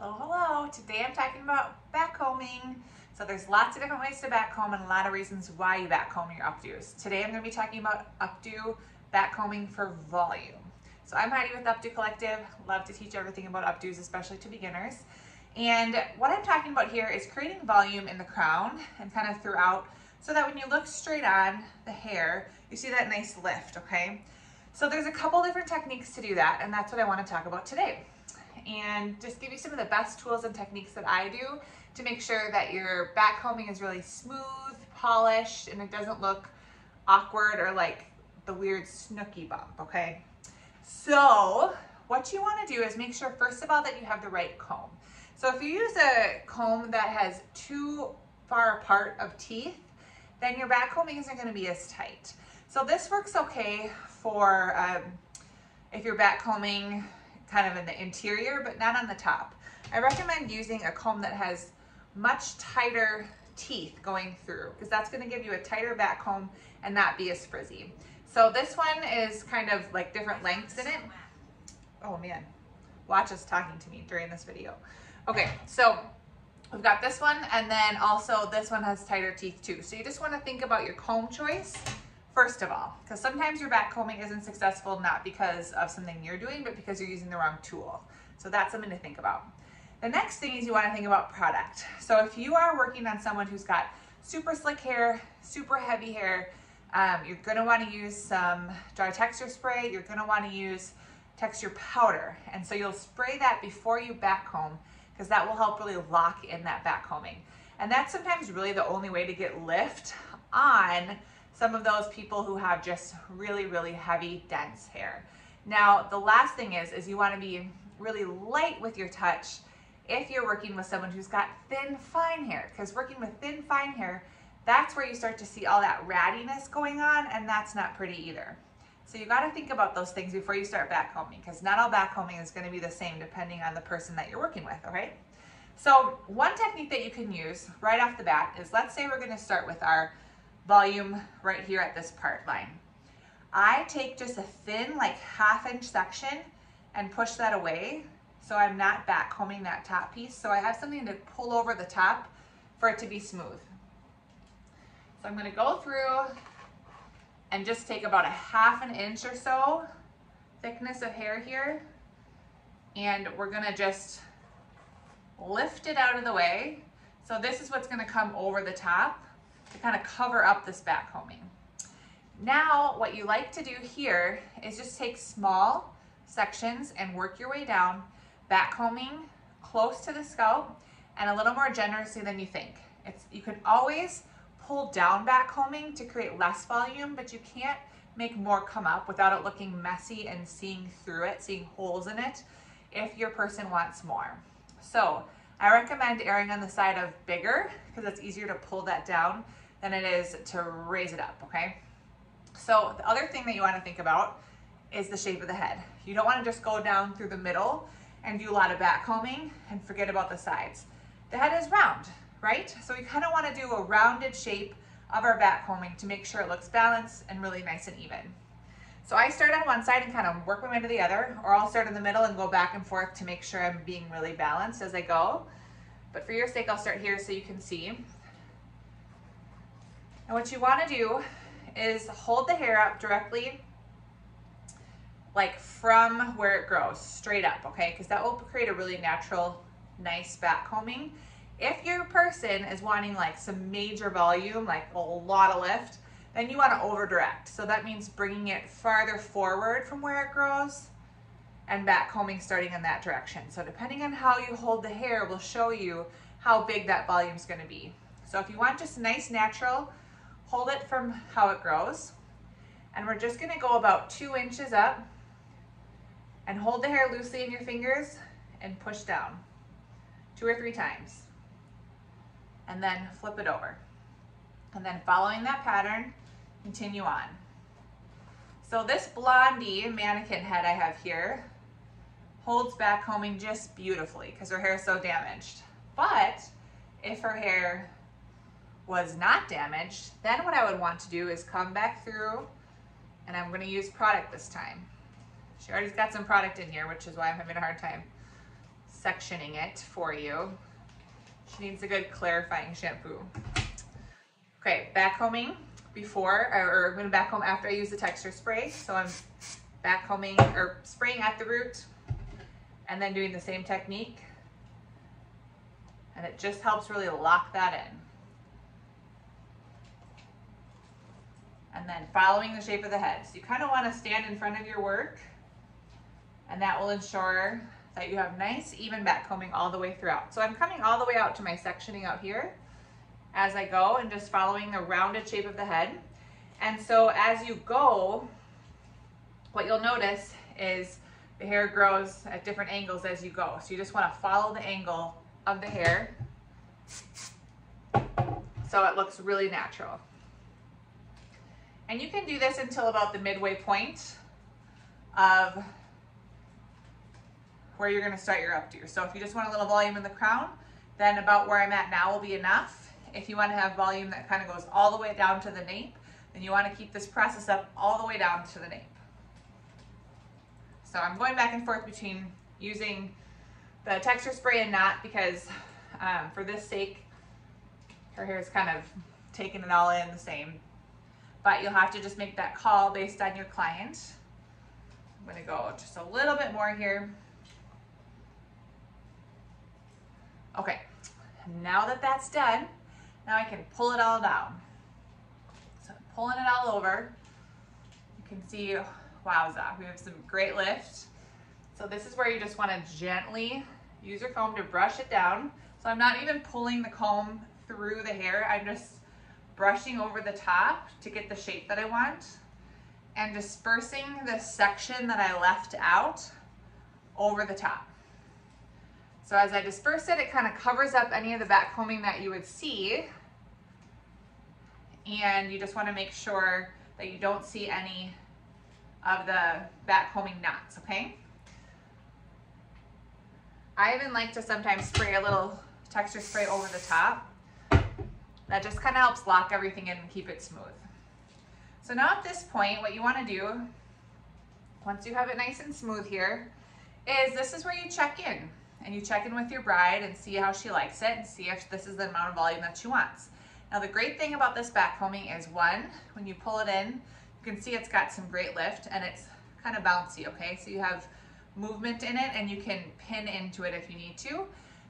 Hello, hello. Today I'm talking about backcombing. So there's lots of different ways to backcomb and a lot of reasons why you backcomb your updos. Today I'm going to be talking about updo backcombing for volume. So I'm Heidi with Updo Collective. Love to teach everything about updos, especially to beginners. And what I'm talking about here is creating volume in the crown and kind of throughout so that when you look straight on the hair, you see that nice lift, okay? So there's a couple different techniques to do that, and that's what I want to talk about today and just give you some of the best tools and techniques that I do to make sure that your back combing is really smooth, polished, and it doesn't look awkward or like the weird Snooki bump, okay? So what you wanna do is make sure, first of all, that you have the right comb. So if you use a comb that has too far apart of teeth, then your back combing isn't gonna be as tight. So this works okay for um, if you're back combing kind of in the interior, but not on the top. I recommend using a comb that has much tighter teeth going through because that's going to give you a tighter back comb and not be as frizzy. So this one is kind of like different lengths in it. Oh man, watch us talking to me during this video. Okay, so we've got this one and then also this one has tighter teeth too. So you just want to think about your comb choice first of all, because sometimes your back combing isn't successful not because of something you're doing, but because you're using the wrong tool. So that's something to think about. The next thing is you want to think about product. So if you are working on someone who's got super slick hair, super heavy hair, um, you're going to want to use some dry texture spray. You're going to want to use texture powder. And so you'll spray that before you back comb because that will help really lock in that back combing. And that's sometimes really the only way to get lift on some of those people who have just really, really heavy, dense hair. Now, the last thing is, is you wanna be really light with your touch if you're working with someone who's got thin, fine hair, because working with thin, fine hair, that's where you start to see all that rattiness going on, and that's not pretty either. So you gotta think about those things before you start backcombing, because not all backcombing is gonna be the same depending on the person that you're working with, all right? So one technique that you can use right off the bat is, let's say we're gonna start with our volume right here at this part line. I take just a thin, like half inch section and push that away so I'm not back combing that top piece. So I have something to pull over the top for it to be smooth. So I'm gonna go through and just take about a half an inch or so thickness of hair here. And we're gonna just lift it out of the way. So this is what's gonna come over the top to kind of cover up this back combing. Now, what you like to do here is just take small sections and work your way down, back combing close to the scalp and a little more generously than you think. It's, you can always pull down back combing to create less volume, but you can't make more come up without it looking messy and seeing through it, seeing holes in it, if your person wants more. So I recommend erring on the side of bigger because it's easier to pull that down than it is to raise it up, okay? So the other thing that you wanna think about is the shape of the head. You don't wanna just go down through the middle and do a lot of back combing and forget about the sides. The head is round, right? So we kinda wanna do a rounded shape of our back combing to make sure it looks balanced and really nice and even. So I start on one side and kind of work my way to the other, or I'll start in the middle and go back and forth to make sure I'm being really balanced as I go. But for your sake, I'll start here so you can see. And what you wanna do is hold the hair up directly like from where it grows, straight up, okay? Because that will create a really natural, nice back combing. If your person is wanting like some major volume, like a lot of lift, then you wanna over direct. So that means bringing it farther forward from where it grows and back combing starting in that direction. So depending on how you hold the hair will show you how big that volume is gonna be. So if you want just nice natural, hold it from how it grows. And we're just gonna go about two inches up and hold the hair loosely in your fingers and push down two or three times. And then flip it over. And then following that pattern, continue on. So this blondie mannequin head I have here holds back combing just beautifully because her hair is so damaged. But if her hair was not damaged, then what I would want to do is come back through and I'm gonna use product this time. She already's got some product in here, which is why I'm having a hard time sectioning it for you. She needs a good clarifying shampoo. Okay, backcombing before, or I'm gonna backcomb after I use the texture spray. So I'm backcombing or spraying at the root and then doing the same technique. And it just helps really lock that in. And then following the shape of the head. So you kind of want to stand in front of your work and that will ensure that you have nice even back combing all the way throughout. So I'm coming all the way out to my sectioning out here as I go and just following the rounded shape of the head. And so as you go, what you'll notice is the hair grows at different angles as you go. So you just wanna follow the angle of the hair so it looks really natural. And you can do this until about the midway point of where you're gonna start your updo. So if you just want a little volume in the crown, then about where I'm at now will be enough. If you wanna have volume that kind of goes all the way down to the nape, then you wanna keep this process up all the way down to the nape. So I'm going back and forth between using the texture spray and not because um, for this sake, her hair is kind of taking it all in the same. But you'll have to just make that call based on your client. I'm gonna go just a little bit more here. Okay, now that that's done, now I can pull it all down. So I'm pulling it all over. You can see, wowza, we have some great lift. So this is where you just wanna gently use your comb to brush it down. So I'm not even pulling the comb through the hair. I'm just brushing over the top to get the shape that I want and dispersing the section that I left out over the top. So as I disperse it, it kind of covers up any of the back combing that you would see. And you just want to make sure that you don't see any of the back combing knots, okay? I even like to sometimes spray a little texture spray over the top. That just kind of helps lock everything in and keep it smooth. So now at this point, what you want to do, once you have it nice and smooth here, is this is where you check in and you check in with your bride and see how she likes it and see if this is the amount of volume that she wants. Now the great thing about this backcombing is one, when you pull it in, you can see it's got some great lift and it's kind of bouncy, okay? So you have movement in it and you can pin into it if you need to.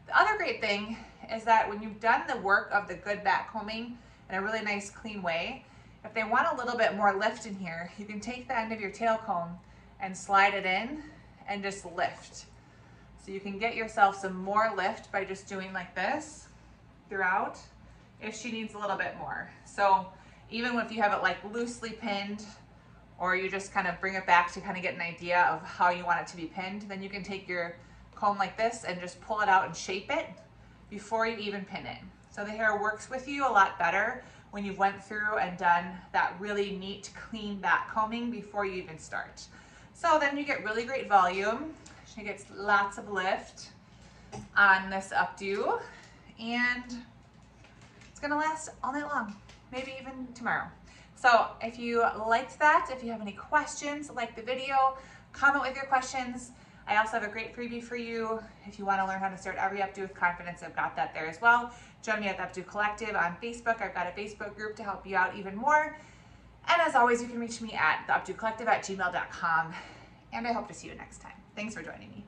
The other great thing is that when you've done the work of the good backcombing in a really nice clean way, if they want a little bit more lift in here, you can take the end of your tail comb and slide it in and just lift. So you can get yourself some more lift by just doing like this throughout if she needs a little bit more. So even if you have it like loosely pinned or you just kind of bring it back to kind of get an idea of how you want it to be pinned, then you can take your comb like this and just pull it out and shape it before you even pin it. So the hair works with you a lot better when you've went through and done that really neat, clean back combing before you even start. So then you get really great volume. She gets lots of lift on this updo and it's gonna last all night long, maybe even tomorrow. So if you liked that, if you have any questions, like the video, comment with your questions. I also have a great freebie for you. If you wanna learn how to start every updo with confidence, I've got that there as well. Join me at the Updo Collective on Facebook. I've got a Facebook group to help you out even more. And as always, you can reach me at theupdocollective at gmail.com. And I hope to see you next time. Thanks for joining me.